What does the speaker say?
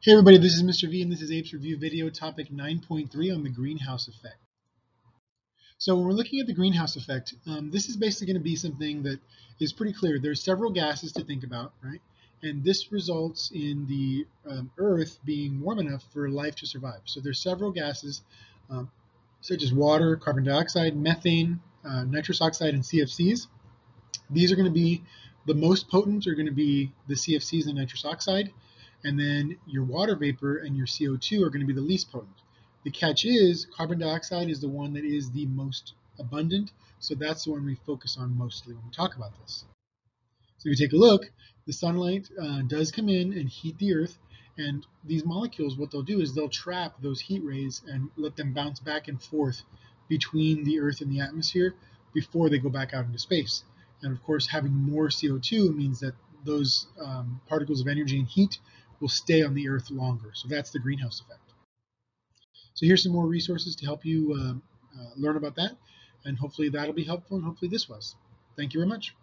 Hey everybody, this is Mr. V and this is Apes Review video topic 9.3 on the greenhouse effect. So when we're looking at the greenhouse effect, um, this is basically going to be something that is pretty clear. There's several gases to think about, right? And this results in the um, Earth being warm enough for life to survive. So there's several gases um, such as water, carbon dioxide, methane, uh, nitrous oxide, and CFCs. These are going to be the most potent are going to be the CFCs and nitrous oxide and then your water vapor and your CO2 are going to be the least potent. The catch is carbon dioxide is the one that is the most abundant, so that's the one we focus on mostly when we talk about this. So if you take a look, the sunlight uh, does come in and heat the earth, and these molecules, what they'll do is they'll trap those heat rays and let them bounce back and forth between the earth and the atmosphere before they go back out into space. And of course, having more CO2 means that those um, particles of energy and heat will stay on the earth longer. So that's the greenhouse effect. So here's some more resources to help you uh, uh, learn about that. And hopefully that'll be helpful and hopefully this was. Thank you very much.